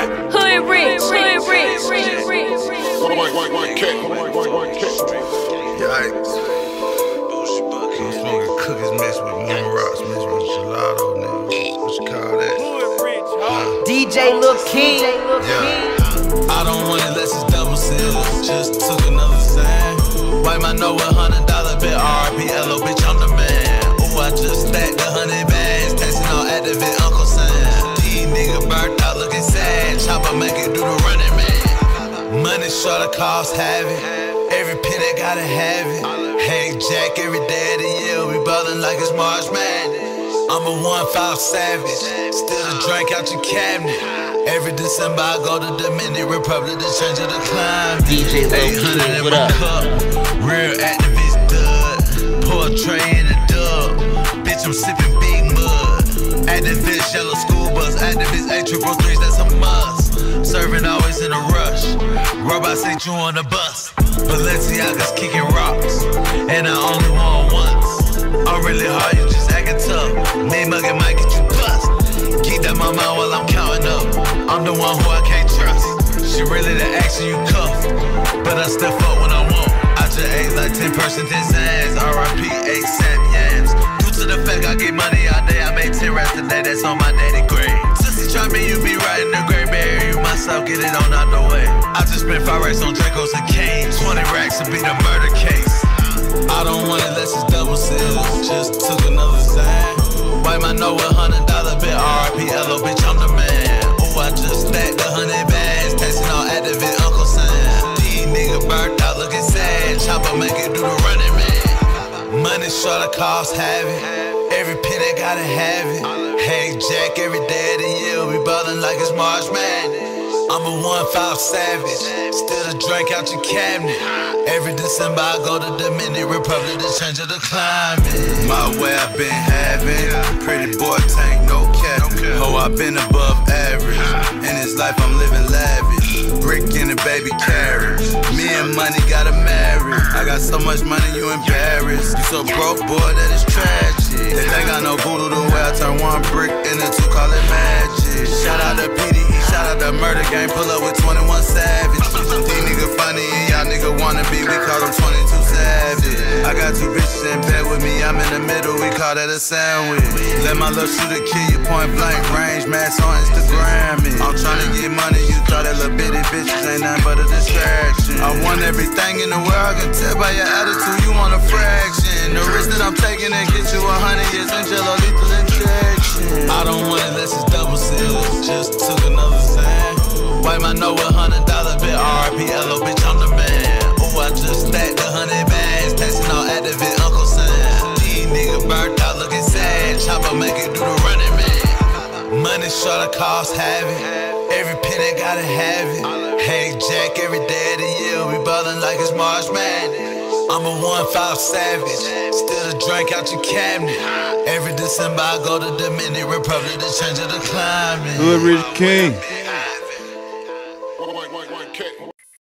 Hood rich, hood rich, rich, rich. White, white, white, white cat. White, white, white cat. Yikes. I'm smoking cookies mixed with moon rocks mixed with gelato, nigga. What you call that? DJ Lil King. Yeah. I don't want it unless it's double seal. Just took another sign. Wipe my nose with hundred dollar bit RPLO, bitch, I'm the man. Ooh, I just stacked a hundred bags. Texting on activate Uncle Money short of cost having. Every penny gotta have it. Hey Jack, every day of the year we ballin' like it's March Madness. I'm a one five savage, still a drink out your cabinet. Every December I go to Dominican Republic to change the climate. DJ Lil 800 King, in what my up? cup, real activist dud. Pour a tray in a dub, bitch I'm sipping big mud. Activist yellow school bus, activist A triple threes, that's a must. Serving always in a. Robots ain't you on the bus. Balenciaga's kicking rocks, and I only want once. I'm really hard, you just acting tough. Me mugging might get you bust. Keep that my mind while I'm counting up. I'm the one who I can't trust. She really the action you cuff, but I still fuck when I want. I just ate like 10 person, 10 sands. RIP, 8 Sam Yams. Due to the fact I get money all day, I made 10 rats today, that's on my daddy Get it on out the way. I just spent 5 racks on Dracos and Kane. 20 racks to beat a murder case. I don't want it unless it's double seal. Just took another sign. Wipe my nose with hundred dollar bit RPLO, bitch, I'm the man. Ooh, I just stacked a hundred bags. Texting on activate Uncle Sam. These nigga burnt out looking sad. Chopper make it do the running man. Money short of cost having. Every penny gotta have it. Hey Jack, every day of the year we ballin' like it's March Madness. I'm a one five savage, still a drink out your cabinet. Every December I go to Dominican Republic to change the climate. My way I've been having. Pretty boy tank, no cap. Ho, I've been above average. In this life, I'm living lavish. Brick in the baby carriage. Me and money gotta marry. I got so much money, you embarrassed. You so broke, boy, that is tragic. They think I know voodoo the way I turn one brick into two, call it magic. Shout out to PDE, shout out to Murder Gang, pull up with 21 Savage. These nigga funny and y'all nigga wanna be, we call them 22 Savage. I got two bitches in bed with me, I'm in the middle, we call that a sandwich. Let my little shooter kill you point blank range, mass on Instagram. I'm tryna get money, you thought that little bitty bitches ain't nothing but a distraction. I want everything in the world, I can tell by your attitude, you want a fraction. The risk that I'm taking to get you a hundred years until a lethal injection. I don't want it unless it's double seal. Just took another. Wipe my hundred dollar bit bitch, I'm the man. Ooh, I just stacked a hundred bags. On activate Uncle Sam. These nigga burnt out looking sad. Chopper make it do the running man. Money short of cost having. Every penny gotta have it. Hey Jack, every day of the year we ballin' like it's Madness. I'm a one five savage, still a drink out your cabinet. Every December I go to Dominican Republic to change the climate. Rich King.